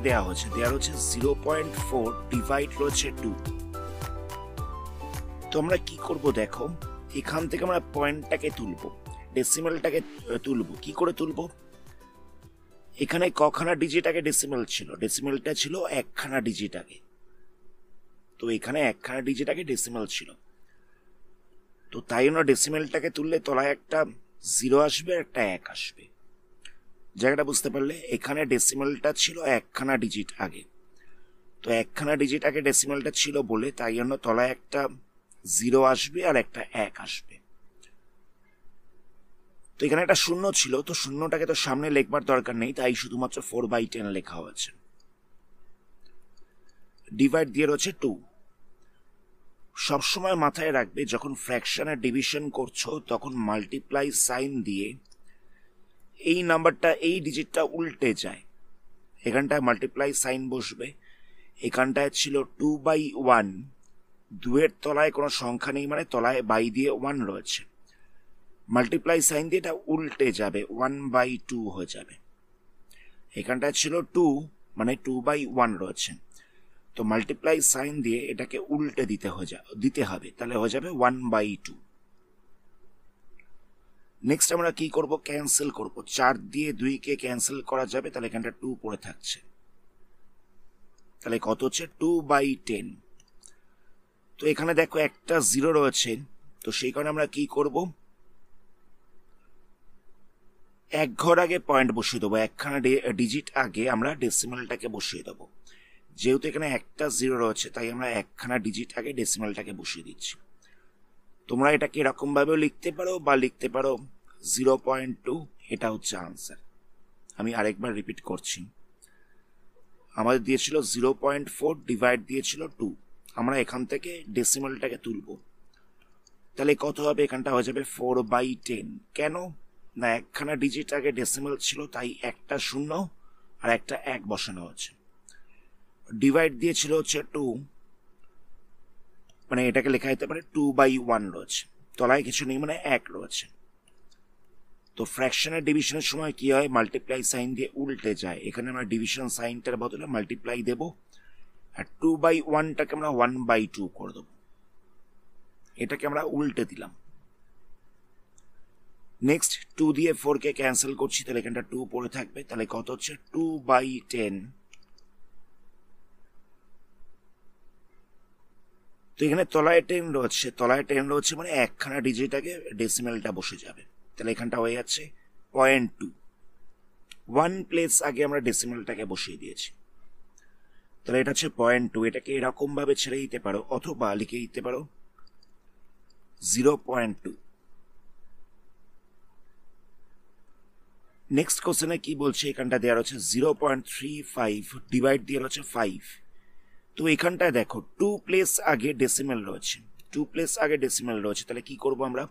দেওয়া হচ্ছে দেওয়া হচ্ছে জিরো পয়েন্ট ফোর ডিভাইড রয়েছে টু তো আমরা কি করব দেখো? এখান থেকে আমরা পয়েন্টটাকে তুলবো। ডেসিমেলটাকে তুলবো। কি করে তুলবো? এখানে কখানা ডিজিট আগে ডেসিমেল ছিল। ডেসিমেলটা ছিল একখানা ডিজিট আগে। তো এখানে একখানা ডিজিট আগে ডেসিমেল ছিল। তো তাই জন্য ডেসিমেলটাকে তুললে তলায় একটা জিরো আসবে একটা এক আসবে। জায়গাটা বুঝতে পারলে এখানে ডেসিমেলটা ছিল একখানা ডিজিট আগে। তো একখানা ডিজিট আগে ডেসিমেলটা ছিল বলে তাই জন্য তলায় একটা জিরো আসবে আর একটা এক আসবে। তো এখানে একটা শূন্য ছিল, তো শূন্যটাকে তো সামনে লেখবার দরকার নেই, তাই শুধুমাত্র ফোর বাই টেন লেখা হয়েছে ডিভাইড দিয়ে রয়েছে টু সবসময় মাথায় রাখবে, যখন ফ্র্যাকশনের ডিভিশন করছ, তখন মাল্টিপ্লাই সাইন দিয়ে এই নাম্বারটা, এই ডিজিটটা উল্টে যায়। এখানটায় মাল্টিপ্লাই সাইন বসবে। এখানটায় ছিল টু বাই ওয়ান দুয়ের তলায় কোনো সংখ্যা নেই মানে তলায় বাই দিয়ে ওয়ান রয়েছে। মাল্টিপ্লাই সাইন দিয়ে এটা উল্টে যাবে ওয়ান বাই টু হয়ে যাবে। এখানটায় ছিল টু মানে টু বাই ওয়ান রয়েছে। তো মাল্টিপ্লাই সাইন দিয়ে এটাকে উল্টে দিতে হয়ে যা, দিতে হবে। তাহলে হয়ে যাবে ওয়ান বাই টু নেক্সট আমরা কি করব? ক্যান্সেল করব। চার দিয়ে দুইকে ক্যান্সেল করা যাবে, তাহলে এখানটা টু পড়ে থাকছে। তাহলে কত হচ্ছে? টু বাই টেন তো এখানে দেখো একটা জিরো রয়েছে। তো সেই কারণে আমরা কি করব? এক ঘর আগে পয়েন্ট বসিয়ে দেবো। একখানা ডিজিট আগে আমরা ডেসিমালটাকে বসিয়ে দেবো। যেহেতু এখানে একটা জিরো রয়েছে, তাই আমরা একখানা ডিজিট আগে ডেসিমালটাকে বসিয়ে দিচ্ছি। তোমরা এটাকে এরকম ভাবেও লিখতে পারো বা লিখতে পারো জিরো পয়েন্ট টু, এটা হচ্ছে আনসার আমি আরেকবার রিপিট করছি। আমাদের দিয়েছিল জিরো পয়েন্ট ফোর ডিভাইড দিয়েছিল টু। আমরা এখান থেকে ডেসিমালটাকে তুলব। তাহলে কত হবে? এখানটা হয়ে যাবে ফোর বাই টেন কেন? না, একখানা ডিজিট আগে ডেসিমাল ছিল, তাই একটা শূন্য আর একটা এক বসানো হচ্ছে ডিভাইড দিয়েছিল হচ্ছে টু মানে এটাকে লেখা যেতে পারে টু বাই ওয়ান রয়েছে তলায় কিছু নেই মানে এক রয়েছে তো ফ্র্যাকশনের ডিভিশনের সময় কি হয়? মাল্টিপ্লাই সাইন দিয়ে উল্টে যায়। এখানে আমরা ডিভিশন সাইনটার বদলে মাল্টিপ্লাই দেব আর টু বাই ওয়ানটাকে আমরা ওয়ান বাই টু করে দেবো। এটাকে আমরা উল্টে দিলাম। নেক্সট টু দিয়ে ফোরকে ক্যান্সেল করছি, তাহলে এখানটা টু পড়ে থাকবে। তাহলে কত হচ্ছে? টু বাই টেন তো এখানে তলায় টেন রয়েছে তলায় টেন রয়েছে মানে একখানা ডিজিট আগে ডেসিমেলটা বসে যাবে। তাহলে এখানটা হয়ে যাচ্ছে পয়েন্ট টু ওয়ান প্লেস আগে আমরা ডেসিমেলটাকে বসিয়ে দিয়েছি। তাহলে এটা হচ্ছে পয়েন্ট টু এটাকে এরকমভাবে ছেড়ে দিতে পারো অথবা লিখে দিতে পারো জিরো পয়েন্ট টু নেক্সট কোশ্চেনে কি বলছে? এখানটা দেওয়া রয়েছে zero point three five divide দিয়ে রয়েছে ফাইভ তো এখানটায় দেখো টু প্লেস আগে ডেসিমেল রয়েছে। টু প্লেস আগে ডেসিমেল রয়েছে, তাহলে কি করব আমরা?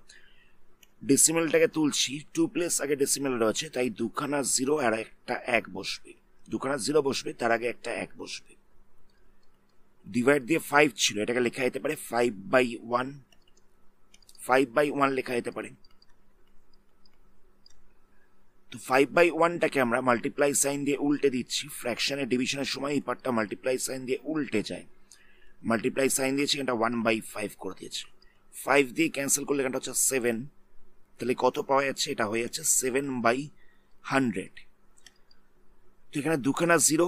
ডেসিমেলটাকে তুলছি টু প্লেস আগে ডেসিমেল রয়েছে, তাই দুখানা জিরো আর একটা এক বসবে। দুখানা জিরো বসবে, তার আগে একটা এক বসবে। ডিভাইড দিয়ে ফাইভ ছিল, এটাকে লেখা যেতে পারে five by one five by one লেখা যেতে পারে। তো ফাইভ বাই ওয়ানটাকে আমরা মাল্টিপ্লাই সাইন দিয়ে উল্টে দিচ্ছি। ফ্র্যাকশনের ডিভিশনের সময় এই পার্টটা মাল্টিপ্লাই সাইন দিয়ে উল্টে যায়। মাল্টিপ্লাই সাইন দিয়েছি এটা ওয়ান বাই ফাইভ করে দিয়েছে। ফাইভ দিয়ে ক্যান্সেল করলে এখানটা হচ্ছে সেভেন তাহলে কত পাওয়া যাচ্ছে? এটা হয়ে যাচ্ছে সেভেন বাই হান্ড্রেড তো এখানে দুখানা জিরো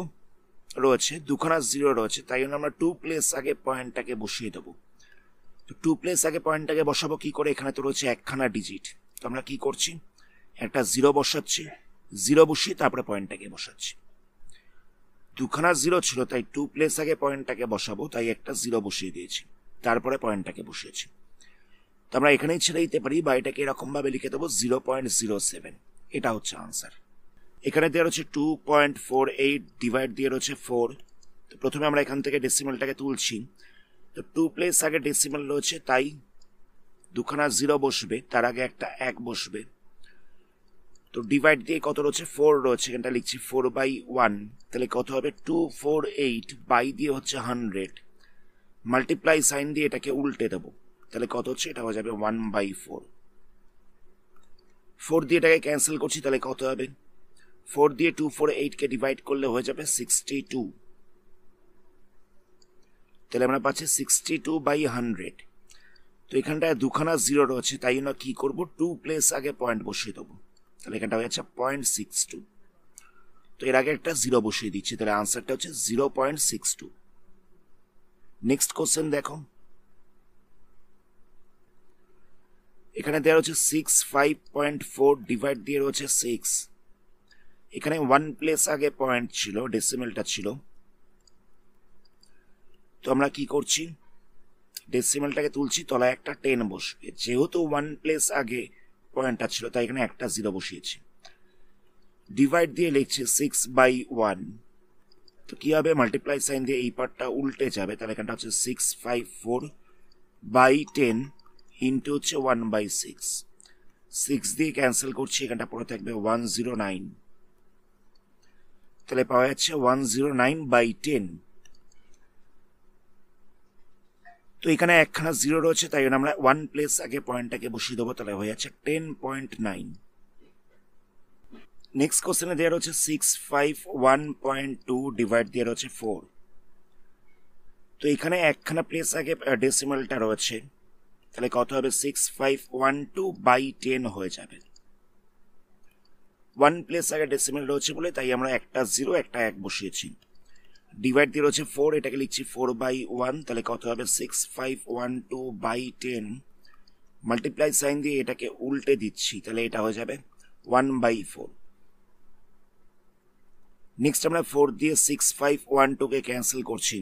রয়েছে, দুখানা জিরো রয়েছে, তাই জন্য আমরা টু প্লেস আগে পয়েন্টটাকে বসিয়ে দেবো। তো টু প্লেস আগে পয়েন্টটাকে বসাবো, কি করে? এখানে তো রয়েছে একখানা ডিজিট তো আমরা কি করছি? একটা জিরো বসাচ্ছি। জিরো বসিয়ে তারপরে পয়েন্টটাকে বসাচ্ছি। দুখানা জিরো ছিল, তাই টু প্লেস আগে পয়েন্টটাকে বসাবো, তাই একটা জিরো বসিয়ে দিয়েছি। তারপরে পয়েন্টটাকে বসিয়েছি। তো আমরা এখানেই ছেড়ে দিতে পারি বা এটাকে এরকমভাবে লিখে দেবো জিরো পয়েন্ট জিরো সেভেন এটা হচ্ছে আনসার এখানে দেওয়া রয়েছে two point four eight divide দিয়ে রয়েছে ফোর তো প্রথমে আমরা এখান থেকে ডেসিমেলটাকে তুলছি। তো টু প্লেস আগে ডেসিমেল রয়েছে, তাই দুখানা জিরো বসবে, তার আগে একটা এক বসবে। তো ডিভাইড দিয়ে কত রয়েছে? ফোর রয়েছে। এখানটা লিখছি ফোর বাই ওয়ান তাহলে কত হবে? টু ফোর এইট বাই দিয়ে হচ্ছে হান্ড্রেড মাল্টিপ্লাই সাইন দিয়ে এটাকে উল্টে দেবো। তাহলে কত হচ্ছে? এটা হয়ে যাবে ওয়ান বাই ফোর ফোর দিয়ে এটাকে ক্যান্সেল করছি, তাহলে কত হবে? ফোর দিয়ে টু ফোর এইটকে ডিভাইড করলে হয়ে যাবে সিক্সটি টু তাহলে আমরা পাচ্ছি সিক্সটি টু বাই হান্ড্রেড তো এখানটায় দুখানা জিরো রয়েছে, তাই জন্য কী করব? টু প্লেস আগে পয়েন্ট বসিয়ে দেবো। তাহলে এখানটা হয়ে যাচ্ছে সিক্স টু তো এর আগে একটা জিরো বসিয়ে দিচ্ছি, তাহলে আনসারটা হচ্ছে zero point six two next question দেখো। এখানে দেওয়া রয়েছে six five point four divide দিয়ে রয়েছে সিক্স এখানে ওয়ান প্লেস আগে পয়েন্ট ছিল ডেসিমেলটা ছিল। তো আমরা কি করছি? ডেসিমেলটাকে তুলছি, তলায় একটা টেন বসবে। যেহেতু ওয়ান প্লেস আগে পয়েন্টটা ছিল, তাই এখানে একটা জিরো বসিয়েছি। ডিভাইড দিয়ে লিখছে সিক্স বাই ওয়ান তো কি হবে? মাল্টিপ্লাই সাইন দিয়ে এই পার্টটা উল্টে যাবে, তাহলে এখানটা হচ্ছে six five four by ten into হচ্ছে ওয়ান বাই সিক্স সিক্স দিয়ে ক্যান্সেল করছি, এখানটা পড়ে থাকবে ওয়ান জিরো নাইন তাহলে পাওয়া যাচ্ছে one zero nine by ten তো এখানে একখানা জিরো রয়েছে, তাই জন্য আমরা ওয়ান প্লেস আগে পয়েন্টটাকে বসিয়ে দেবো, তাহলে হয়ে যাচ্ছে টেন পয়েন্ট নাইন নেক্সট কোশ্চেনে দেওয়া রয়েছে six five one point two divide দেওয়া রয়েছে ফোর তো এখানে একখানা প্লেস আগে ডেসিমালটা রয়েছে, তাহলে কত হবে? Six five one two by ten হয়ে যাবে। ওয়ান প্লেস আগে ডেসিমেল রয়েছে বলে, তাই আমরা একটা জিরো একটা এক বসিয়েছি। ডিভাইড দিয়ে রয়েছে ফোর এটাকে লিখছি ফোর বাই ওয়ান তাহলে কত হবে? Six five one two by ten multiply sign দিয়ে এটাকে উল্টে দিচ্ছি, তাহলে এটা হয়ে যাবে ওয়ান বাই ফোর নেক্সট আমরা ফোর দিয়ে সিক্স ফাইভ ওয়ান টুকে ক্যান্সেল করছি।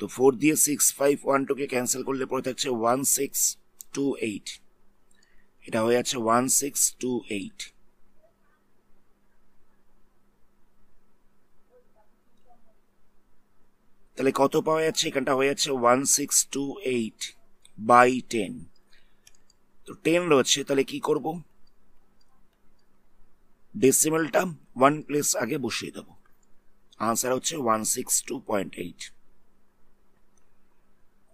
তো ফোর দিয়ে সিক্স ফাইভ ওয়ান টুকে ক্যান্সেল করলে পরে থাকছে ওয়ান সিক্স টু এইট এটা হয়ে যাচ্ছে ওয়ান সিক্স টু এইট তাহলে কত পাওয়া যাচ্ছে? এখানটা হয়ে যাচ্ছে one six two eight by ten তো টেন রয়েছে, তাহলে কি করব? ডেসিমেলটা ওয়ান প্লেস আগে বসিয়ে দেবো। আনসার হচ্ছে one six two point eight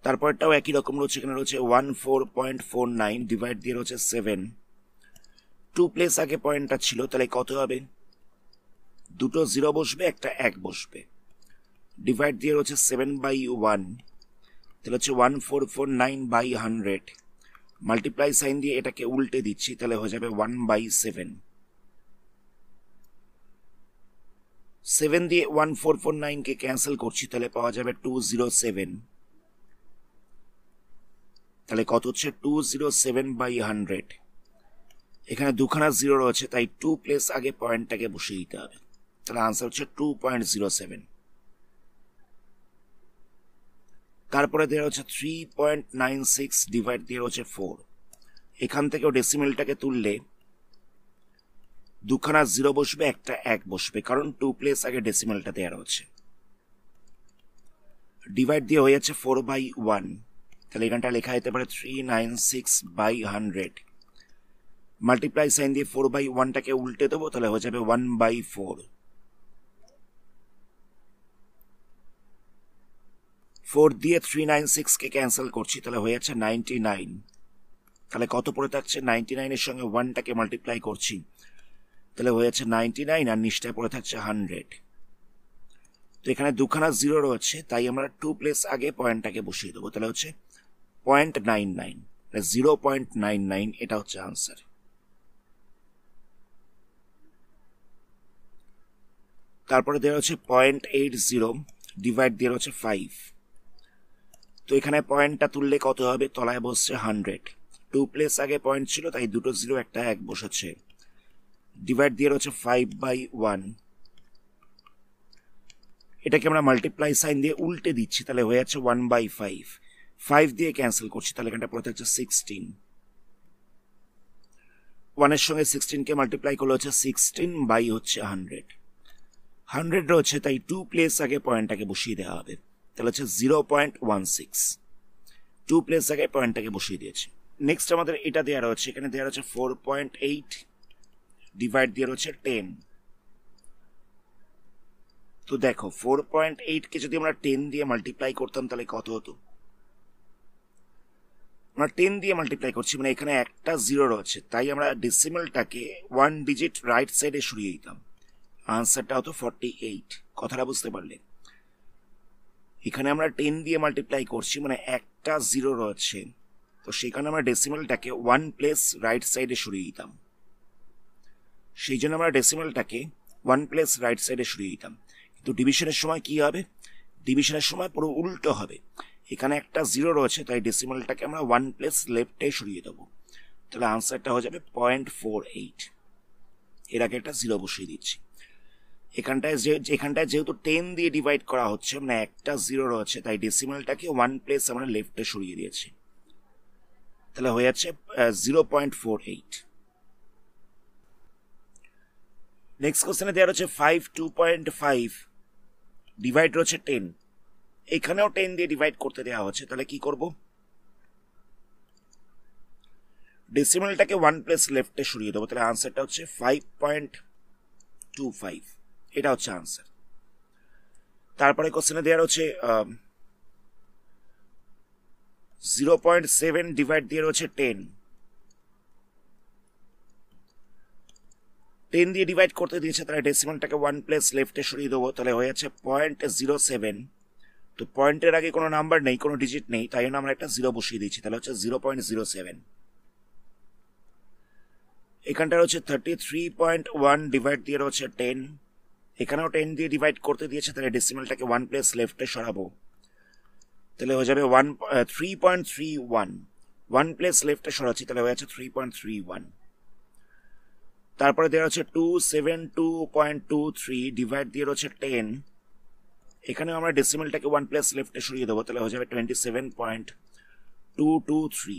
তারপরটাও একই রকম রয়েছে, এখানে রয়েছে one four point four nine divide দিয়ে রয়েছে সেভেন টু প্লেস আগে পয়েন্টটা ছিল, তাহলে কত হবে? দুটো জিরো বসবে, একটা এক বসবে। ডিভাইড দিয়ে রয়েছে সেভেন বাই ওয়ান তাহলে হচ্ছে one four four nine by hundred multiply sign দিয়ে এটাকে উল্টে দিচ্ছি, তাহলে হয়ে যাবে ওয়ান বাই সেভেন সেভেন দিয়ে ওয়ান ফোর ফোর নাইনকে ক্যান্সেল করছি, তাহলে পাওয়া যাবে টু জিরো সেভেন তাহলে কত হচ্ছে? Two zero seven by hundred এখানে দুখানা জিরো রয়েছে, তাই টু প্লেস আগে পয়েন্টটাকে বসিয়ে দিতে হবে। তাহলে আনসার হচ্ছে টু পয়েন্ট জিরো সেভেন তারপরে দেওয়া হচ্ছে three point nine six divide দিয়ে হচ্ছে ফোর এখান থেকেও ডেসিমেলটাকে তুললে দুখানা জিরো বসবে, একটা এক বসবে, কারণ টু প্লেস আগে ডেসিমেলটা দেওয়া রয়েছে। ডিভাইড দিয়ে হয়ে যাচ্ছে ফোর বাই ওয়ান তাহলে এখানটা লেখা যেতে পারে three nine six by hundred multiply sign দিয়ে ফোর বাই ওয়ানটাকে উল্টে দেবো, তাহলে হয়ে যাবে ওয়ান বাই ফোর ফোর দিয়ে থ্রি নাইন সিক্সকে ক্যান্সেল করছি, তাহলে হয়ে যাচ্ছে নাইনটি নাইন। তাহলে কত পড়ে থাকছে? নাইনটি নাইনের সঙ্গে ওয়ানটাকে মাল্টিপ্লাই করছি, তাহলে হয়ে যাচ্ছে নাইনটি নাইন আর নিচটায় পড়ে থাকছে হান্ড্রেড। তো এখানে দুখানা জিরো রয়েছে, তাই আমরা টু প্লেস আগে পয়েন্টটাকে বসিয়ে দেবো, তাহলে হচ্ছে point nine nine. Zero point nine nine, এটা হচ্ছে আনসার তারপরে দেওয়া হচ্ছে পয়েন্ট এইট জিরো ডিভাইড দেওয়া হচ্ছে ফাইভ তো এখানে পয়েন্টটা তুললে কত হবে? তলায় বসছে হান্ড্রেড টু প্লেস আগে পয়েন্ট ছিল, তাই দুটো জিরো একটা এক বসেছে। ডিভাইড দিয়ে রয়েছে ফাইভ বাই ওয়ান এটাকে আমরা মাল্টিপ্লাই সাইন দিয়ে উল্টে দিচ্ছি, তাহলে হয়ে যাচ্ছে ওয়ান বাই ফাইভ ফাইভ দিয়ে ক্যান্সেল করছি, তাহলে এখানটা পড়ে থাকছে সিক্সটিন ওয়ানের সঙ্গে সিক্সটিনকে মাল্টিপ্লাই করলে হচ্ছে সিক্সটিন বাই হচ্ছে হান্ড্রেড হান্ড্রেড রয়েছে, তাই টু প্লেস আগে পয়েন্টটাকে বসিয়ে দেওয়া হবে। তাহলে হচ্ছে zero point one six two place আগে পয়েন্টটাকে বসিয়ে দিয়েছি। নেক্সট আমাদের এটা দেওয়া রয়েছে, এখানে দেওয়া রয়েছে ফোর পয়েন্ট এইট ডিভাইড দিয়ে রয়েছে টেন তো দেখো ফোর পয়েন্ট এইটকে যদি আমরা টেন দিয়ে মাল্টিপ্লাই করতাম, তাহলে কত হতো? আমরা টেন দিয়ে মাল্টিপ্লাই করছি মানে এখানে একটা জিরো রয়েছে। তাই আমরা ডেসিমেলটাকে ওয়ান ডিজিট রাইট সাইডে সরিয়ে দিতাম। আনসারটা হতো ফর্টি এইট কথাটা বুঝতে পারলে? এখানে আমরা টেন দিয়ে মাল্টিপ্লাই করছি মানে একটা জিরো রয়েছে। তো সেখানে আমরা ডেসিমালটাকে ওয়ান প্লেস রাইট সাইডে সরিয়ে দিতাম। সেই জন্য আমরা ডেসিমালটাকে ওয়ান প্লেস রাইট সাইডে সরিয়ে দিতাম। কিন্তু ডিভিশনের সময় কি হবে? ডিভিশনের সময় পুরো উল্টো হবে। এখানে একটা জিরো রয়েছে, তাই ডেসিমালটাকে আমরা ওয়ান প্লেস লেফটে সরিয়ে দেবো। তাহলে আনসারটা হয়ে যাবে পয়েন্ট ফোর এইট এর আগে একটা জিরো বসিয়ে দিচ্ছি। এখানটায় যে, এখানটায় যেহেতু টেন দিয়ে ডিভাইড করা হচ্ছে মানে একটা জিরো রয়েছে, তাই ডেসিমালটাকে ওয়ান প্লেস আমরা লেফটে সরিয়ে দিয়েছি। তাহলে হয়ে যাচ্ছে zero point four eight next কোশ্চেনে দেওয়া রয়েছে five two point five divide রয়েছে টেন এখানেও টেন দিয়ে ডিভাইড করতে দেওয়া হচ্ছে, তাহলে কি করব? ডেসিমালটাকে ওয়ান প্লেস লেফটে সরিয়ে দেবো, তাহলে আনসারটা হচ্ছে ফাইভ পয়েন্ট টু ফাইভ এটা হচ্ছে আনসার তারপরে কোশ্চেনে দেওয়া রয়েছে জিরো পয়েন্ট সেভেন ডিভাইড দিয়ে রয়েছে টেন টেন দিয়ে ডিভাইড করতে দিয়েছে, তাহলে ডেসিমালটাকে ওয়ান প্লেস লেফটে সরিয়ে দেবো, তাহলে হয়ে যাচ্ছে পয়েন্ট জিরো সেভেন তো পয়েন্টের আগে কোনো নাম্বার নেই, কোনো ডিজিট নেই, তাই জন্য আমরা একটা জিরো বসিয়ে দিচ্ছি তাহলে হচ্ছে জিরো পয়েন্ট জিরো সেভেন এখানটা রয়েছে thirty three point one divide দিয়ে রয়েছে টেন এখানেও টেন দিয়ে ডিভাইড করতে দিয়েছে, তাহলে ডেসিমালটাকে ওয়ান প্লেস লেফটে সরাবো। তাহলে হয়ে যাবে one three point three one one place লেফটে সরাচ্ছি, তাহলে হয়ে যাচ্ছে থ্রি পয়েন্ট থ্রি ওয়ান তারপরে দেওয়া হচ্ছে two seven two point two three divide দিয়ে রয়েছে টেন এখানেও আমরা ডেসিমালটাকে ওয়ান প্লেস লেফটে সরিয়ে দেবো, তাহলে হয়ে যাবে twenty seven point two two three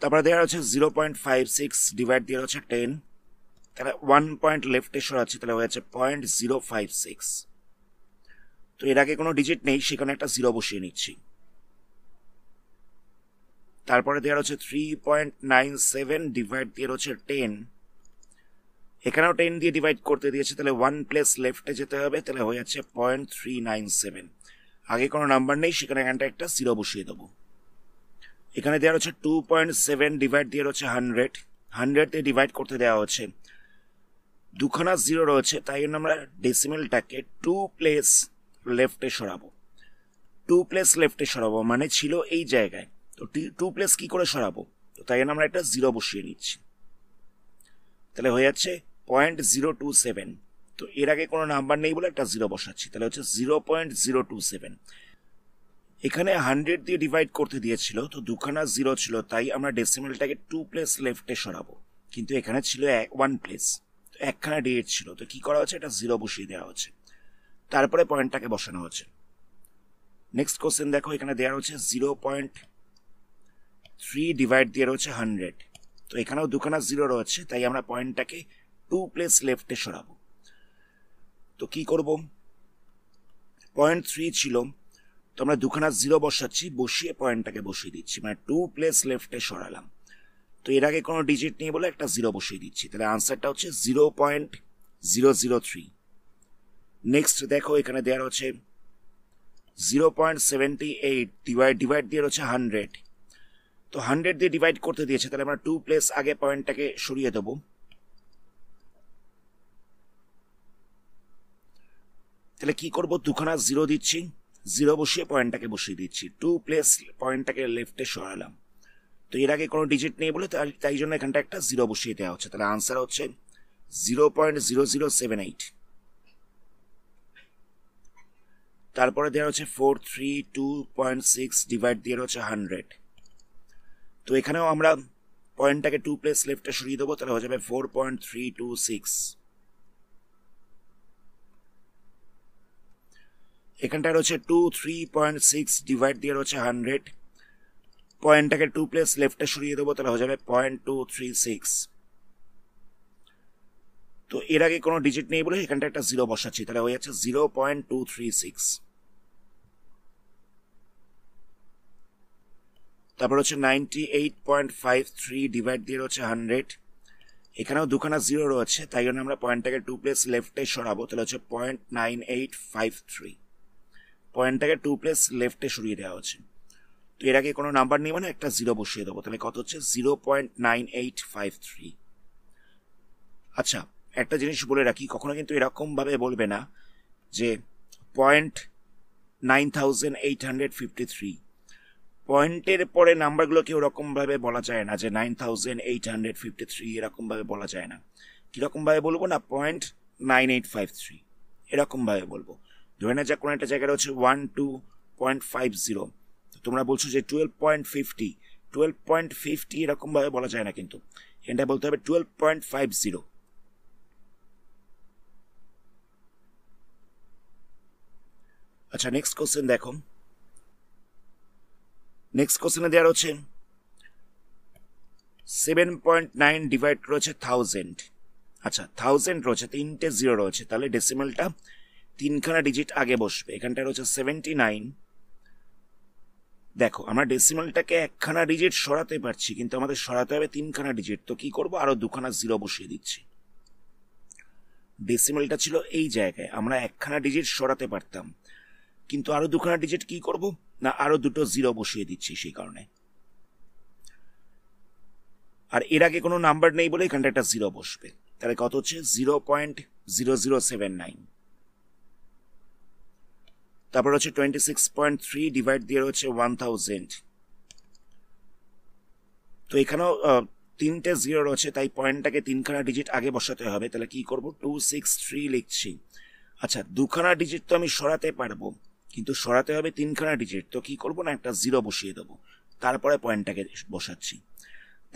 তারপরে দেওয়া হচ্ছে zero point five six divide দিয়ে হচ্ছে টেন তাহলে ওয়ান পয়েন্ট লেফটে সরাচ্ছি তাহলে হয়ে যাচ্ছে পয়েন্ট জিরো ফাইভ সিক্স তো এর আগে কোনো ডিজিট নেই, সেখানে একটা জিরো বসিয়ে নিচ্ছি। তারপরে দেওয়া হচ্ছে three point nine seven divide দিয়ে হচ্ছে টেন এখানেও টেন দিয়ে ডিভাইড করতে দিয়েছে, তাহলে ওয়ান প্লেস লেফটে যেতে হবে, তাহলে হয়ে যাচ্ছে পয়েন্ট থ্রি নাইন সেভেন আগে কোনো নাম্বার নেই, সেখানে এখানটা একটা জিরো বসিয়ে দেবো। এখানে দেওয়া হচ্ছে টু পয়েন্ট সেভেন ডিভাইড দিয়ে হচ্ছে হান্ড্রেড হান্ড্রেড দিয়ে ডিভাইড করতে দেওয়া হচ্ছে দুখানা জিরো রয়েছে, তাই জন্য আমরা ডেসিমেলটাকে টু প্লেস লেফটে সরাবো। টু প্লেস লেফটে সরাবো মানে ছিল এই জায়গায়। তো টু প্লেস কি করে সরাবো? তো তাই জন্য আমরা একটা জিরো বসিয়ে নিচ্ছি। তাহলে হয়ে যাচ্ছে পয়েন্ট জিরো টু সেভেন তো এর আগে কোনো নাম্বার নেই বলে একটা জিরো বসাচ্ছি, তাহলে হচ্ছে zero point zero two seven এখানে হান্ড্রেড দিয়ে ডিভাইড করতে দিয়েছিল, তো দুখানা জিরো ছিল, তাই আমরা ডেসিমেলটাকে টু প্লেস লেফটে সরাবো। কিন্তু এখানে ছিল ওয়ান প্লেস একখানা ডিজিট ছিল। তো কি করা হচ্ছে? এটা জিরো বসিয়ে দেওয়া হচ্ছে। তারপরে পয়েন্টটাকে বসানো হচ্ছে। নেক্সট কোশ্চেন দেখো, এখানে দেওয়া হচ্ছে জিরো পয়েন্ট থ্রি ডিভাইড দিয়ে রয়েছে হান্ড্রেড তো এখানেও দুখানা জিরো রয়েছে, তাই আমরা পয়েন্টটাকে টু প্লেস লেফটে সরাবো। তো কি করব? পয়েন্ট থ্রি ছিল, তো আমরা দুখানা জিরো বসাচ্ছি, বসিয়ে পয়েন্টটাকে বসিয়ে দিচ্ছি। মানে টু প্লেস লেফটে সরালাম। তো এর আগে কোনো ডিজিট নেই বলে একটা জিরো বসিয়ে দিচ্ছি। তাহলে আনসারটা হচ্ছে zero point zero zero three next দেখো, এখানে দেওয়া হচ্ছে zero point seventy eight divide divide দিয়ে হচ্ছে হান্ড্রেড তো হান্ড্রেড দিয়ে ডিভাইড করতে দিয়েছে, তাহলে আমরা টু প্লেস আগে পয়েন্টটাকে সরিয়ে দেবো। তাহলে কি করব? দুখানা জিরো দিচ্ছি জিরো বসিয়ে পয়েন্টটাকে বসিয়ে দিচ্ছি। টু প্লেস পয়েন্টটাকে লেফটে সরালাম। তো এর আগে কোনো ডিজিট নেই বলে তাই জন্য এখানটা একটা জিরো বসিয়ে দেওয়া হচ্ছে। তাহলে আনসার হচ্ছে zero point zero zero seven eight তারপরে দেওয়া হচ্ছে four three two point six divide দিয়ে হচ্ছে হান্ড্রেড তো এখানেও আমরা পয়েন্টটাকে টু প্লেস লেফটে সরিয়ে দেবো, তাহলে হয়ে যাবে four point three two six এখানটা রয়েছে two three point six divide দিয়ে রয়েছে হান্ড্রেড পয়েন্টটাকে টু প্লেস লেফটে সরিয়ে দেবো, তাহলে হয়ে যাবে পয়েন্ট টু থ্রি সিক্স তো এর আগে কোনো ডিজিট নেই বলে এখানটা একটা জিরো বসাচ্ছি, তাহলে হয়ে যাচ্ছে zero point two three six তারপর হচ্ছে ninety eight point five three divide দিয়ে রয়েছে হান্ড্রেড এখানেও দুখানা জিরো রয়েছে, তাই জন্য আমরা পয়েন্টটাকে টু প্লেস লেফটে সরাবো, তাহলে হচ্ছে point nine eight five three পয়েন্টটাকে two place লেফটে সরিয়ে দেওয়া হচ্ছে। তো এর আগে কোনো নাম্বার নেই মানে একটা জিরো বসিয়ে দেবো। তাহলে কত হচ্ছে? Zero point nine eight five three. আচ্ছা একটা জিনিস বলে রাখি, কখনো কিন্তু এরকমভাবে বলবে না যে point nine eight hundred fifty three. পয়েন্টের পরে নাম্বারগুলোকে ওরকমভাবে বলা যায় না যে nine thousand eight hundred fifty three এরকমভাবে বলা যায় না। কীরকমভাবে বলব না? Point nine eight five three. এরকমভাবে বলব। ধরে না যাক কোনো একটা জায়গায় হচ্ছে one two point five zero. তোমরা বলছো যে twelve point fifty twelve point fifty এরকমভাবে বলা যায় না কিন্তু। এটা বলতে হবে টুয়েলভ পয়েন্ট ফাইভ জিরো আচ্ছা নেক্সট কোশ্চেন দেখো। নেক্সট কোশ্চেনে দেওয়া রয়েছে সেভেন পয়েন্ট নাইন ডিভাইড রয়েছে থাউজেন্ড আচ্ছা থাউজেন্ড রয়েছে, তিনটে জিরো রয়েছে, তাহলে ডেসিমেলটা তিনখানা ডিজিট আগে বসবে। এখানটা রয়েছে সেভেন্টি নাইন দেখো, আমরা ডেসিমেলটাকে একখানা ডিজিট সরাতে পারছি, কিন্তু আমাদের সরাতে হবে তিনখানা ডিজিট তো কি করব? আরও দুখানা জিরো বসিয়ে দিচ্ছি। ডেসিমেলটা ছিল এই জায়গায়, আমরা একখানা ডিজিট সরাতে পারতাম। কিন্তু আরও দুখানা ডিজিট কি করব? না, আরও দুটো জিরো বসিয়ে দিচ্ছি সেই কারণে। আর এর আগে কোনো নাম্বার নেই বলে এখানটা একটা জিরো বসবে। তাহলে কত হচ্ছে? Zero point zero zero seven nine তারপর হচ্ছে twenty six point three divide দিয়ে হচ্ছে ওয়ান থাউজেন্ড তো এখানেও তিনটে জিরো রয়েছে, তাই পয়েন্টটাকে তিনখানা ডিজিট আগে বসাতে হবে। তাহলে কি করব? টু সিক্স থ্রি লিখছি। আচ্ছা দুখানা ডিজিট তো আমি সরাতে পারব, কিন্তু সরাতে হবে তিনখানা ডিজিট তো কি করব না, একটা জিরো বসিয়ে দেবো। তারপরে পয়েন্টটাকে বসাচ্ছি।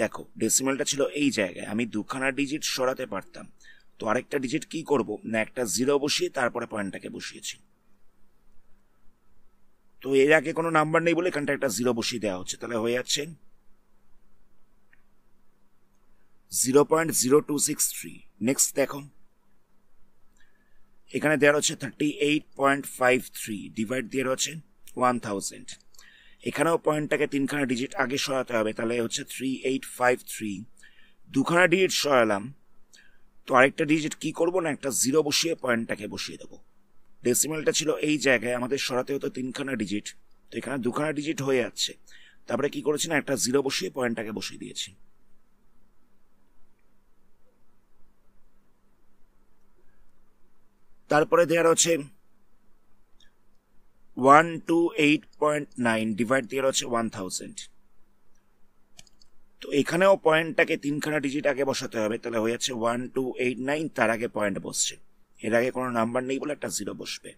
দেখো ডেসিমেলটা ছিল এই জায়গায়। আমি দুখানা ডিজিট সরাতে পারতাম। তো আরেকটা ডিজিট কি করব? না, একটা জিরো বসিয়ে তারপরে পয়েন্টটাকে বসিয়েছি। তো এর আগে কোনো নাম্বার নেই বলে এখানটা একটা জিরো বসিয়ে দেওয়া হচ্ছে। তাহলে হয়ে যাচ্ছে zero point zero two six three next দেখো। এখানে দেওয়া হচ্ছে thirty eight point five three divide দিয়ে রয়েছে ওয়ান থাউজেন্ড এখানেও পয়েন্টটাকে তিনখানা ডিজিট আগে সরাতে হবে, তাহলে হচ্ছে থ্রি এইট ফাইভ থ্রি দুখানা ডিজিট সরালাম, তো আরেকটা ডিজিট কি করব না, একটা জিরো বসিয়ে পয়েন্টটাকে বসিয়ে দেবো। ডেসিমেলটা ছিল এই জায়গায়, আমাদের সরাতে হতো তিনখানা ডিজিট তো এখানে দুখানা ডিজিট হয়ে যাচ্ছে। তারপরে কি করেছি না, একটা জিরো বসিয়ে পয়েন্টটাকে বসিয়ে দিয়েছি। তারপরে দেওয়া রয়েছে one two eight point nine divide দিয়ে রয়েছে ওয়ান থাউজেন্ড তো এখানেও পয়েন্টটাকে তিনখানা ডিজিট আগে বসাতে হবে, তাহলে হয়ে যাচ্ছে ওয়ান টু এইট নাইন তার আগে পয়েন্ট বসছে। এর আগে কোনো নাম্বার নেই বলে একটা জিরো বসবে।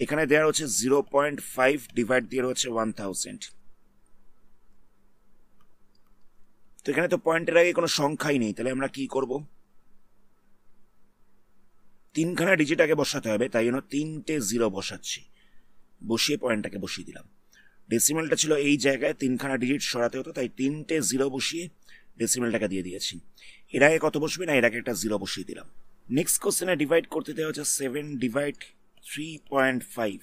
এখানে দেওয়া রয়েছে জিরো পয়েন্ট ফাইভ ডিভাইড দিয়ে রয়েছে ওয়ান থাউজেন্ড। তো এখানে তো পয়েন্টের আগে কোনো সংখ্যাই নেই, তাহলে আমরা কি করব? তিনখানা ডিজিট আগে বসাতে হবে, তাই জন্য তিনটে জিরো বসাচ্ছি। বসিয়ে পয়েন্টটাকে বসিয়ে দিলাম। ডেসিমেলটা ছিল এই জায়গায় তিনখানা ডিজিট সরাতে হতো, তাই তিনটে জিরো বসিয়ে ডেসিমেলটাকে দিয়ে দিয়েছি। এর আগে কত বসবে না, এর আগে একটা জিরো বসিয়ে দিলাম। নেক্সট কোশ্চেনে ডিভাইড করতে দেওয়া হচ্ছে seven divide three point five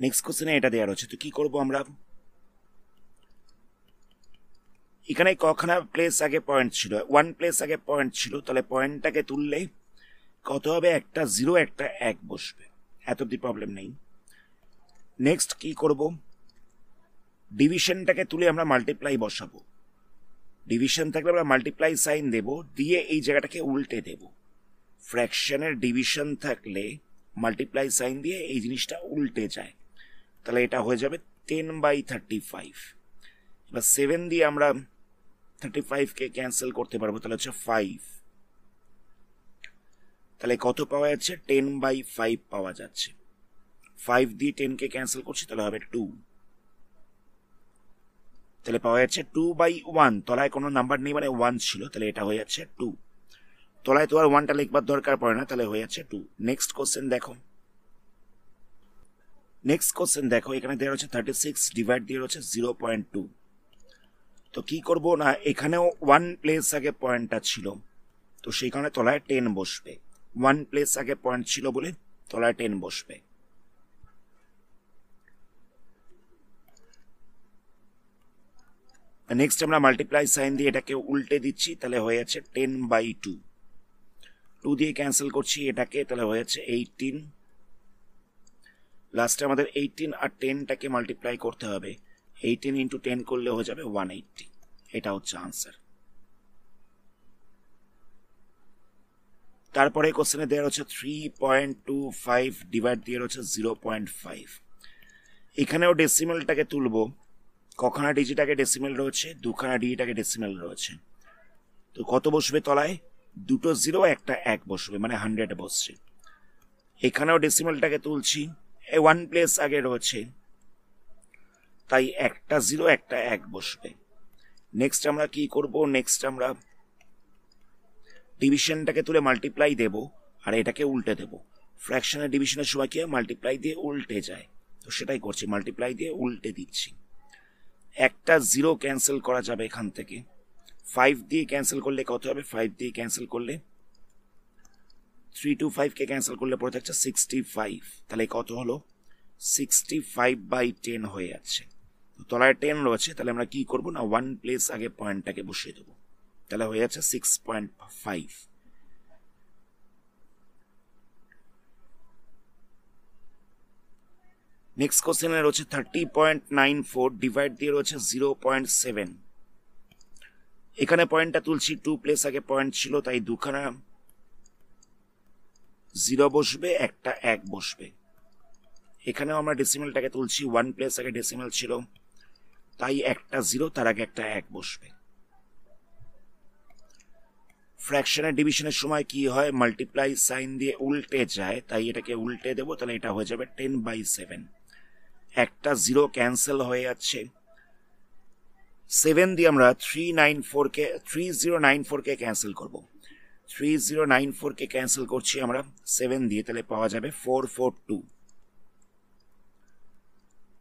next কোশ্চেনে এটা দেওয়া রয়েছে, তো কি করব আমরা? এখানে কখানা প্লেস আগে পয়েন্ট ছিল। ওয়ান প্লেস আগে পয়েন্ট ছিল, তাহলে পয়েন্টটাকে তুললে কত হবে? একটা জিরো একটা এক বসবে। এত অব্দি প্রবলেম নেই। নেক্সট কি করব? ডিভিশনটাকে তুলে আমরা মাল্টিপ্লাই বসাবো। ডিভিশন থাকলে আমরা মাল্টিপ্লাই সাইন দেব, দিয়ে এই জায়গাটাকে উল্টে দেব। ফ্র্যাকশনের ডিভিশন থাকলে মাল্টিপ্লাই সাইন দিয়ে এই জিনিসটা উল্টে যায়। তাহলে এটা হয়ে যাবে টেন বাই থার্টি ফাইভ এবার সেভেন দিয়ে আমরা থার্টি ফাইভকে ক্যান্সেল করতে পারব, তাহলে হচ্ছে ফাইভ তাহলে কত পাওয়া যাচ্ছে? টেন বাই ফাইভ পাওয়া যাচ্ছে। ফাইভ দিয়ে টেনকে ক্যান্সেল করছি, তাহলে হবে টু তাহলে পাওয়া যাচ্ছে টু বাই ওয়ান তলায় কোনো নাম্বার নেই মানে ওয়ান ছিল, তাহলে এটা হয়ে যাচ্ছে টু তলায় তো আর ওয়ানটা লিখবার দরকার পড়ে না, তাহলে হয়ে যাচ্ছে টু নেক্সট কোশ্চেন দেখো। নেক্সট কোশ্চেন দেখো, এখানে দেওয়া হচ্ছে থার্টি সিক্স ডিভাইড দিয়ে রয়েছে জিরো পয়েন্ট টু তো কি করব না, এখানেও ওয়ান প্লেস আগে পয়েন্টটা ছিল, তো সেই কারণে তলায় টেন বসবে। ওয়ান প্লেস আগে পয়েন্ট ছিল বলে তলায় টেন বসবে। নেক্সট আমরা মাল্টিপ্লাই সাইন দিয়ে এটাকে উল্টে দিচ্ছি, তাহলে হয়ে যাচ্ছে টেন বাই টু টু দিয়ে ক্যান্সেল করছি, এটাকে তাহলে হয়ে যাচ্ছে এইটিন লাস্টে আমাদের এইটিন আর টেনটাকে মাল্টিপ্লাই করতে হবে। এইটিন ইন্টু টেন করলে হয়ে যাবে ওয়ান এইটটি এটা হচ্ছে আনসার তারপরে কোশ্চেনে দেওয়া হচ্ছে three point two five divide দিয়ে রয়েছে জিরো পয়েন্ট ফাইভ এখানেও ডেসিমেলটাকে তুলবো। কখানা ডিজিটাকে ডেসিমেল রয়েছে, দুখানা ডিজিটাকে ডেসিমেল রয়েছে। তো কত বসবে তলায়? দুটো জিরো একটা এক বসবে মানে হান্ড্রেড বসছে। এখানেও ডেসিমেলটাকে তুলছি, এ ওয়ান প্লেস আগে রয়েছে। তাই একটা জিরো একটা এক বসবে। নেক্সট আমরা কি করব? নেক্সট আমরা ডিভিশনটাকে তুলে মাল্টিপ্লাই দেব, আর এটাকে উল্টে দেব। ফ্র্যাকশনের ডিভিশনের সময় কি মাল্টিপ্লাই দিয়ে উল্টে যায়। তো সেটাই করছি মাল্টিপ্লাই দিয়ে উল্টে দিচ্ছি। একটা জিরো ক্যান্সেল করা যাবে এখান থেকে। ফাইভ দিয়ে ক্যান্সেল করলে কত হবে? ফাইভ দিয়ে ক্যান্সেল করলে থ্রি টু ফাইভকে ক্যান্সেল করলে পরে থাকছে সিক্সটি ফাইভ তাহলে কত হলো? সিক্সটি ফাইভ বাই টেন হয়ে যাচ্ছে। তলায় টেন রয়েছে, তাহলে আমরা কি করব না? ওয়ান প্লেস আগে পয়েন্টটাকে বসিয়ে দেবো। তাহলে হয়ে যাচ্ছে সিক্স পয়েন্ট ফাইভ নেক্সট কোশ্চেনে রয়েছে thirty point nine four divide দিয়ে রয়েছে জিরো পয়েন্ট সেভেন এখানে পয়েন্টটা তুলছি টু প্লেস আগে পয়েন্ট ছিল, তাই দুখানা জিরো বসবে, একটা এক বসবে। এখানেও আমরা ডেসিমেলটাকে তুলছি ওয়ান প্লেস আগে ডেসিমেল ছিল, তাই একটা জিরো তার আগে একটা এক বসবে। ফ্র্যাকশনের ডিভিশনের সময় কি হয়? মাল্টিপ্লাই সাইন দিয়ে উল্টে যায়, তাই এটাকে উল্টে দেবো, তাহলে এটা হয়ে যাবে টেন বাই সেভেন একটা জিরো ক্যান্সেল হয়ে যাচ্ছে। সেভেন দিয়ে আমরা থ্রি নাইন ফোরকে থ্রি জিরো নাইন ফোরকে ক্যান্সেল করব। থ্রি জিরো নাইন ফোরকে ক্যান্সেল করছি আমরা সেভেন দিয়ে তাহলে পাওয়া যাবে ফোর ফোর টু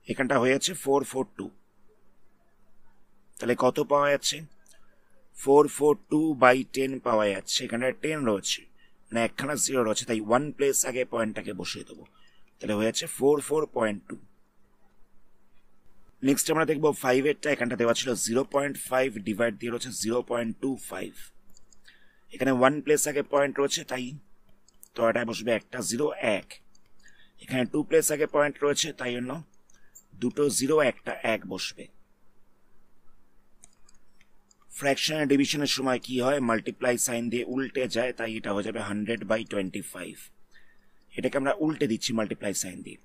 এখানটা হয়ে যাচ্ছে ফোর ফোর টু তাহলে কত পাওয়া যাচ্ছে? Four four two by ten পাওয়া যাচ্ছে। এখানে টেন রয়েছে। মানে একখানা জিরো রয়েছে, তাই ওয়ান প্লেস আগে পয়েন্টটাকে বসিয়ে দেবো। তাহলে হয়ে যাচ্ছে four four point two next আমরা দেখব ফাইভেরটা এখানটা দেওয়া ছিল জিরো পয়েন্ট ফাইভ ডিভাইড দিয়ে রয়েছে জিরো পয়েন্ট টু ফাইভ এখানে ওয়ান প্লেস আগে পয়েন্ট রয়েছে, তাই তো এটায় বসবে একটা জিরো এক। এখানে টু প্লেস আগে পয়েন্ট রয়েছে, তাই জন্য দুটো জিরো একটা, এক বসবে। ফ্র্যাকশনের ডিভিশনের সময় কি হয়? মাল্টিপ্লাই সাইন দিয়ে উল্টে যায়, তাই এটা হয়ে যাবে হান্ড্রেড বাই টোয়েন্টি ফাইভ এটাকে আমরা উল্টে দিচ্ছি মাল্টিপ্লাই সাইন দিয়ে।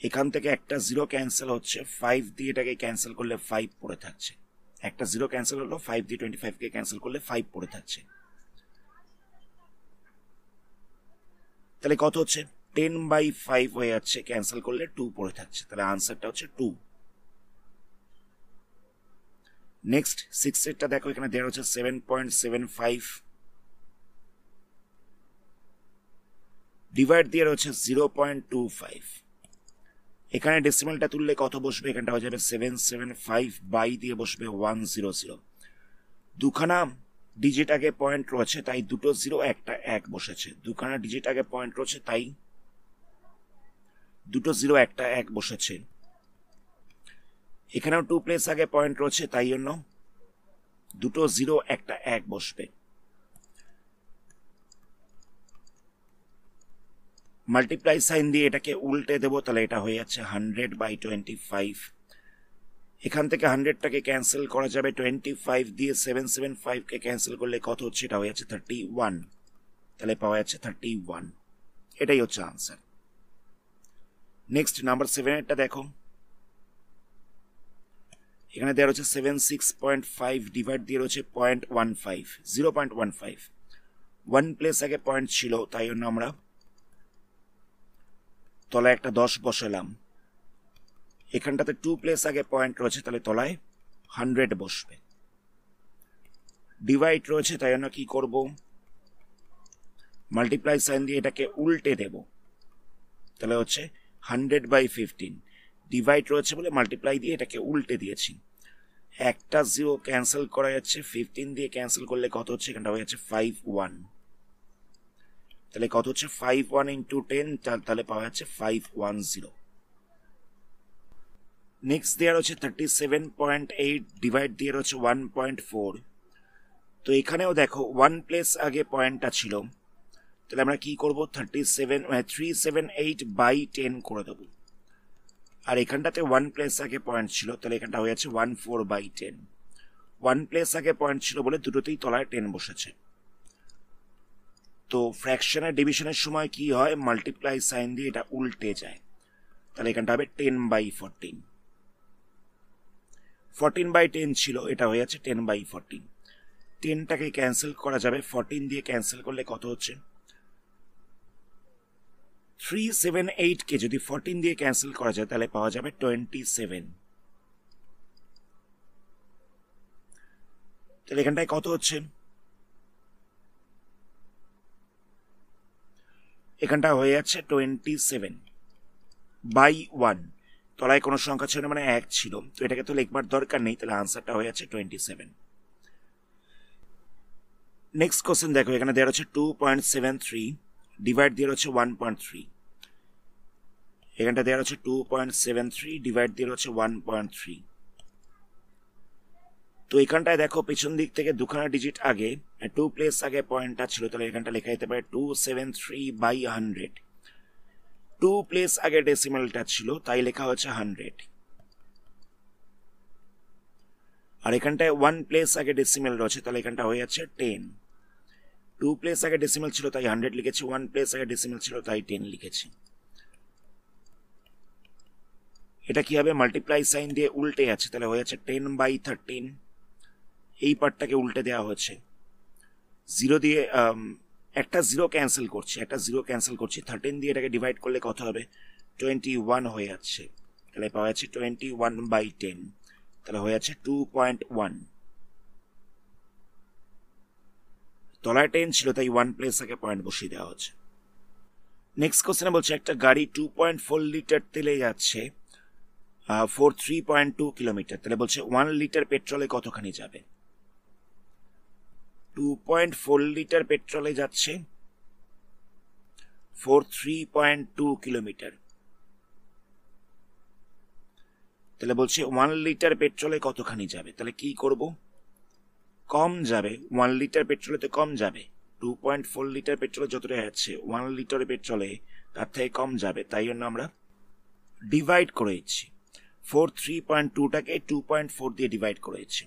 এখান থেকে একটা জিরো ক্যান্সেল হচ্ছে ফাইভ দিয়ে এটাকে ক্যান্সেল করলে ফাইভ পড়ে থাকছে। একটা জিরো ক্যান্সেল হলো ফাইভ দিয়ে টোয়েন্টি ফাইভকে ক্যান্সেল করলে ফাইভ পড়ে থাকছে। তাহলে কত হচ্ছে? টেন বাই ফাইভ হয়ে যাচ্ছে ক্যান্সেল করলে টু পড়ে থাকছে। তাহলে আনসারটা হচ্ছে টু নেক্সট সিক্স এরটা দেখো, এখানে দেওয়া হচ্ছে seven point seven five divide দিয়ে রয়েছে জিরো পয়েন্ট টু ফাইভ এখানে ডেসিমেলটা তুললে কত বসবে? এখানটা হয়ে যাবে সেভেন সেভেন ফাইভ বাই দিয়ে বসবে ওয়ান জিরো জিরো দুখানা ডিজিট আগে পয়েন্ট রয়েছে, তাই দুটো জিরো একটা এক বসেছে। দুখানা ডিজিট আগে পয়েন্ট রয়েছে, তাই দুটো জিরো একটা এক বসেছে। এখানেও টু প্লেস আগে পয়েন্ট রয়েছে, তাই জন্য দুটো জিরো একটা এক বসবে। মাল্টিপ্লাই সাইন দিয়ে এটাকে উল্টে দেবো, তাহলে এটা হয়ে যাচ্ছে হান্ড্রেড বাই টোয়েন্টি ফাইভ এখান থেকে হান্ড্রেডটাকে ক্যান্সেল করা যাবে টোয়েন্টি ফাইভ দিয়ে সেভেন সেভেন ফাইভকে ক্যান্সেল করলে কত হচ্ছে? এটা হয়ে যাচ্ছে থার্টি ওয়ান তাহলে পাওয়া যাচ্ছে থার্টি ওয়ান এটাই হচ্ছে আনসার নেক্সট নাম্বার সেভেনেরটা দেখো। এখানে দেওয়া রয়েছে seven six point five divide দিয়ে রয়েছে point one five zero point one five one place আগে পয়েন্ট ছিল, তাই জন্য আমরা তলায় একটা দশ বসালাম। এখানটাতে টু প্লেস আগে পয়েন্ট রয়েছে, তাহলে তলায় হান্ড্রেড বসবে। ডিভাইড রয়েছে, তাই জন্য কি করব? মাল্টিপ্লাই সাইন দিয়ে এটাকে উল্টে দেব। তাহলে হচ্ছে হান্ড্রেড বাই ফিফটিন ডিভাইড রয়েছে বলে মাল্টিপ্লাই দিয়ে এটাকে উল্টে দিয়েছি। একটা জিরো ক্যান্সেল করা যাচ্ছে ফিফটিন দিয়ে ক্যান্সেল করলে কত হচ্ছে? এখানটা হয়ে যাচ্ছে ফাইভ ওয়ান তাহলে কত হচ্ছে? ফাইভ ওয়ান ইন্টু টেন তাহলে পাওয়া যাচ্ছে ফাইভ ওয়ান জিরো নেক্সট দেওয়ার রয়েছে thirty seven point eight divide দিয়ে রয়েছে ওয়ান পয়েন্ট ফোর তো এখানেও দেখো ওয়ান প্লেস আগে পয়েন্টটা ছিল। তাহলে আমরা কি করব? Thirty seven three seven eight by ten করে দেবো। আর এখানটাতে ওয়ান প্লেস আগে পয়েন্ট ছিল, তাহলে এখানটা হয়ে যাচ্ছে one four by ten one place আগে পয়েন্ট ছিল বলে দুটোতেই তলায় টেন বসেছে। তো ফ্র্যাকশনের ডিভিশনের সময় কি হয়? মাল্টিপ্লাই সাইন দিয়ে এটা উল্টে যায়। তাহলে এখানটা হবে ten by fourteen fourteen by ten ছিল, এটা হয়ে যাচ্ছে টেন বাই ফোরটিন টেনটাকে ক্যান্সেল করা যাবে। ফোরটিন দিয়ে ক্যান্সেল করলে কত হচ্ছে? থ্রি সেভেন এইটকে যদি ফোরটিন দিয়ে ক্যান্সেল করা যায়, তাহলে পাওয়া যাবে টোয়েন্টি সেভেন তাহলে এখানটায় কত হচ্ছে? এখানটা হয়ে যাচ্ছে টোয়েন্টি সেভেন বাই ওয়ান তলায় কোনো সংখ্যা ছিল না মানে এক ছিল। তো এটাকে তো লিখবার দরকার নেই, তাহলে আনসারটা হয়ে যাচ্ছে টোয়েন্টি সেভেন নেক্সট কোশ্চেন দেখো, এখানে দেওয়া হচ্ছে two point seven three divide দিয়ে হচ্ছে ওয়ান পয়েন্ট থ্রি এখানটা দেওয়া হচ্ছে two point seven three divide দিয়ে হচ্ছে ওয়ান পয়েন্ট থ্রি তো এখানটায় দেখো, পেছন দিক থেকে দুখানা ডিজিট আগে টু প্লেস আগে পয়েন্টটা ছিল, তাহলে এখানটা লেখা যেতে পারে two seven three by hundred two place আগে ডেসিমালটা ছিল, তাই লেখা হচ্ছে হান্ড্রেড আর এখানটায় ওয়ান প্লেস আগে ডেসিমেল রয়েছে, তাহলে এখানটা হয়ে যাচ্ছে টেন টু প্লেস আগে ডেসিমেল ছিল, তাই হান্ড্রেড লিখেছি ওয়ান প্লেস আগে ডেসিমেল ছিল, তাই টেন লিখেছি. এটা কি হবে মাল্টিপ্লাই সাইন দিয়ে উল্টে আছে তাহলে হয়ে যাচ্ছে টেন বাই থার্টিন এই পার্টটাকে উল্টে দেওয়া হচ্ছে জিরো দিয়ে একটা জিরো ক্যান্সেল করছি, একটা জিরো ক্যান্সেল করছি। থার্টিন দিয়ে এটাকে ডিভাইড করলে কত হবে? টোয়েন্টি ওয়ান হয়ে যাচ্ছে। তাহলে পাওয়া যাচ্ছে টোয়েন্টি ওয়ান বাই টেন তাহলে হয়ে যাচ্ছে টু পয়েন্ট ওয়ান তলায় টেন ছিল, তাই ওয়ান প্লেস আগে পয়েন্ট বসিয়ে দেওয়া হচ্ছে। নেক্সট কোশ্চেনে বলছে, একটা গাড়ি টু পয়েন্ট ফোর লিটার তেলে যাচ্ছে four three point two kilometre তাহলে বলছে ওয়ান লিটার পেট্রোলে কতখানি যাবে? টু পয়েন্ট ফোর লিটার পেট্রোলে যাচ্ছে। Four three point two kilometre তাহলে বলছে ওয়ান লিটার পেট্রোলে কতখানি যাবে? তাহলে কি করব? কম যাবে। ওয়ান লিটার পেট্রোলে তো কম যাবে। টু পয়েন্ট ফোর লিটার পেট্রোলে যতটা যাচ্ছে ওয়ান লিটার পেট্রোলে তার থেকে কম যাবে। তাই জন্য আমরা ডিভাইড করে দিচ্ছি। ফোর থ্রি পয়েন্ট টুটাকে টু পয়েন্ট ফোর দিয়ে ডিভাইড করেছি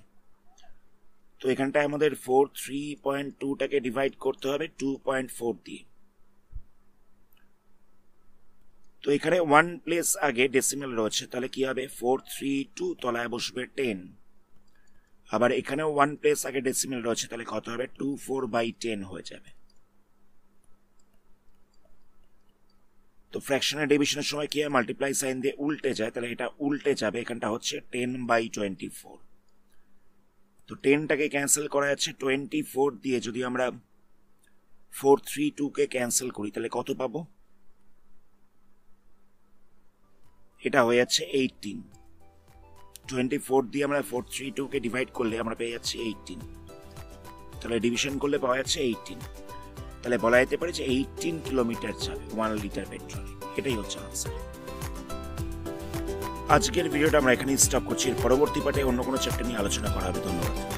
তো এখানটায় আমাদের ফোর থ্রি পয়েন্ট টুটাকে ডিভাইড করতে হবে টু পয়েন্ট ফোর দিয়ে। তো এখানে ওয়ান প্লেস আগে ডেসিমেল রয়েছে, তাহলে কি হবে? ফোর থ্রি টু তলায় বসবে টেন আবার এখানে ওয়ান প্লেস আগে ডেসিমেল রয়েছে, তাহলে কত হবে? টু ফোর বাই টেন হয়ে যাবে। তো ফ্র্যাকশনের ডিভিশনের সময় কি হয়? মাল্টিপ্লাই সাইন দিয়ে উল্টে যায়, তাহলে এটা উল্টে যাবে, এখানটা হচ্ছে টেন বাই টোয়েন্টি ফোর তো টেনটাকে ক্যান্সেল করা যাচ্ছে টোয়েন্টি ফোর দিয়ে যদি আমরা ফোর থ্রি টুকে ক্যান্সেল করি, তাহলে কত পাবো? এটা হয়ে যাচ্ছে এইটিন টোয়েন্টি ফোর দিয়ে আমরা ফোর থ্রি টুকে ডিভাইড করলে আমরা পেয়ে যাচ্ছি এইটিন তাহলে ডিভিশন করলে পাওয়া যাচ্ছে এইটিন তাহলে বলা যেতে পারে যে এইটিন কিলোমিটার যাবে ওয়ান লিটার পেট্রোল এটাই হচ্ছে আনসার আজকের ভিডিওটা আমরা এখানেই স্টপ করছি। পরবর্তী পাঠে অন্য কোনো চ্যাপ্টার নিয়ে আলোচনা করা হবে। ধন্যবাদ।